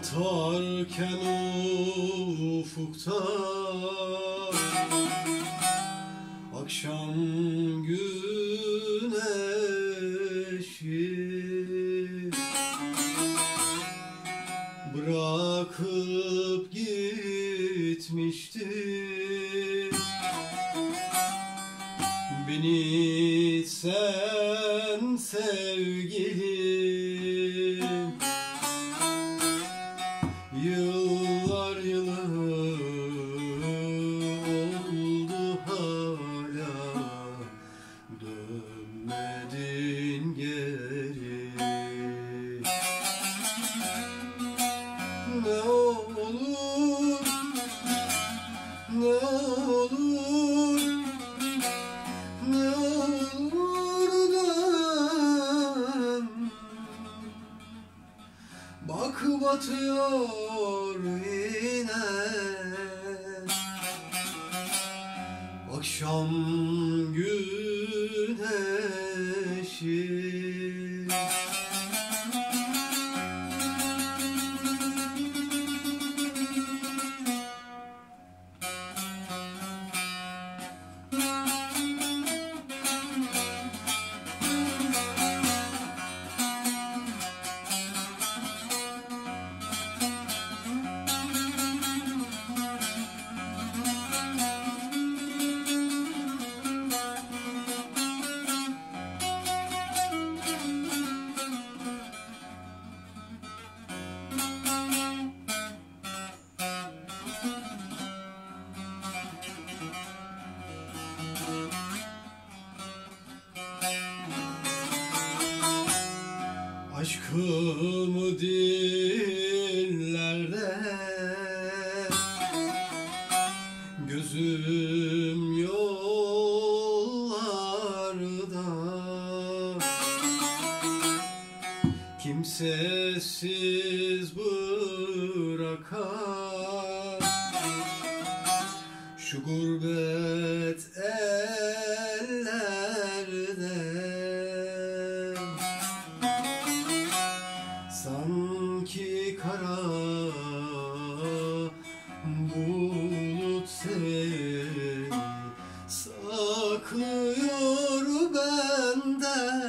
Batarken ufukta Akşam güneşi Bırakıp gitmişti Beni sen sevgilim Bak batıyor yine. Akşam güneşi Kimsesiz bırakan Şu gurbet ellerde Sanki kara bulut seni saklıyor benden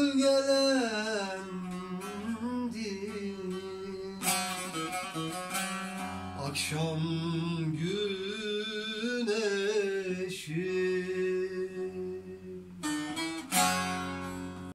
gölgelendi Akşam gül